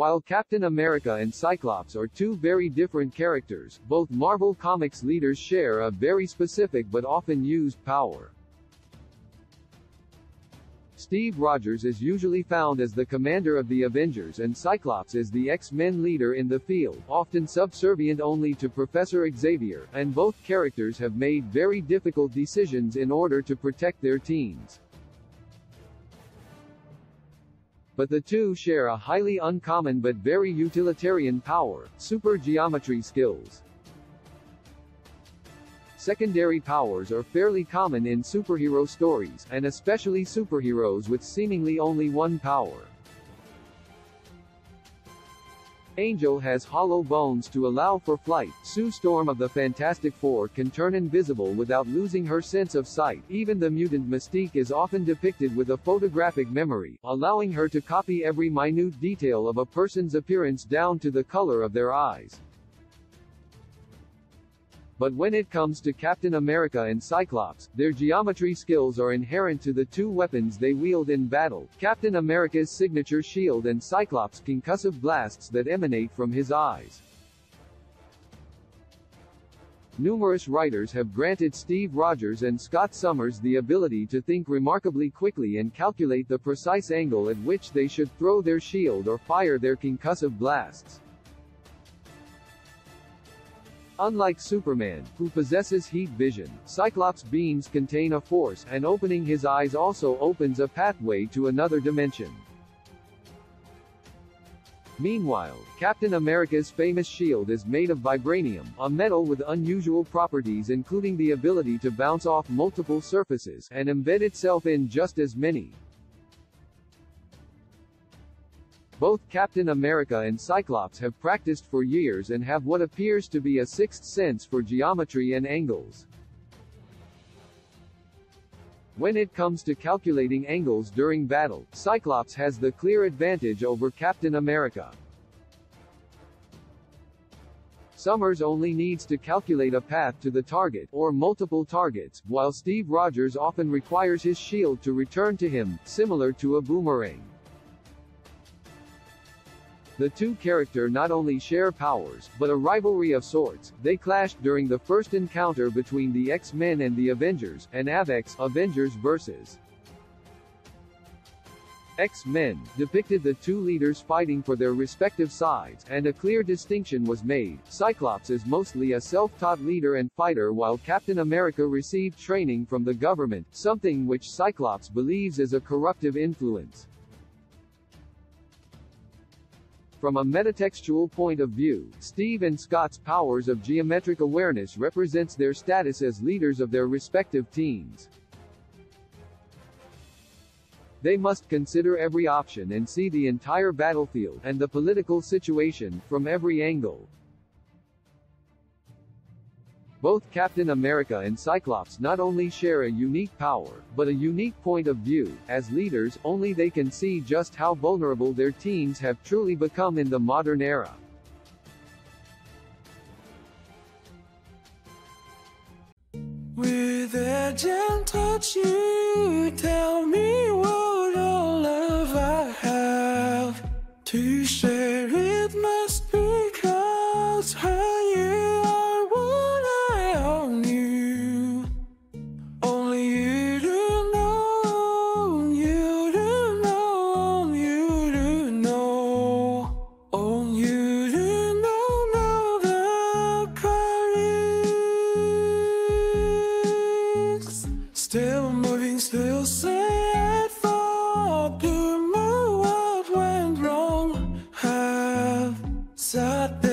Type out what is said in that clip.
While Captain America and Cyclops are two very different characters, both Marvel Comics leaders share a very specific but often used power. Steve Rogers is usually found as the commander of the Avengers and Cyclops is the X-Men leader in the field, often subservient only to Professor Xavier, and both characters have made very difficult decisions in order to protect their teams. But the two share a highly uncommon but very utilitarian power, super geometry skills. Secondary powers are fairly common in superhero stories, and especially superheroes with seemingly only one power. Angel has hollow bones to allow for flight. Sue Storm of the Fantastic Four can turn invisible without losing her sense of sight. Even the mutant Mystique is often depicted with a photographic memory, allowing her to copy every minute detail of a person's appearance down to the color of their eyes. But when it comes to Captain America and Cyclops, their geometry skills are inherent to the two weapons they wield in battle, Captain America's signature shield and Cyclops' concussive blasts that emanate from his eyes. Numerous writers have granted Steve Rogers and Scott Summers the ability to think remarkably quickly and calculate the precise angle at which they should throw their shield or fire their concussive blasts. Unlike Superman, who possesses heat vision, Cyclops' beams contain a force, and opening his eyes also opens a pathway to another dimension. Meanwhile, Captain America's famous shield is made of vibranium, a metal with unusual properties including the ability to bounce off multiple surfaces, and embed itself in just as many. Both Captain America and Cyclops have practiced for years and have what appears to be a sixth sense for geometry and angles. When it comes to calculating angles during battle, Cyclops has the clear advantage over Captain America. Summers only needs to calculate a path to the target, or multiple targets, while Steve Rogers often requires his shield to return to him, similar to a boomerang. The two character not only share powers, but a rivalry of sorts. They clashed during the first encounter between the X-Men and the Avengers, and Avex, Avengers vs. X-Men, depicted the two leaders fighting for their respective sides, and a clear distinction was made. Cyclops is mostly a self-taught leader and fighter while Captain America received training from the government, something which Cyclops believes is a corruptive influence. From a metatextual point of view, Steve and Scott's powers of geometric awareness represents their status as leaders of their respective teams. They must consider every option and see the entire battlefield and the political situation from every angle. Both Captain America and Cyclops not only share a unique power, but a unique point of view. As leaders, only they can see just how vulnerable their teams have truly become in the modern era. With a gentle touch, you tell sad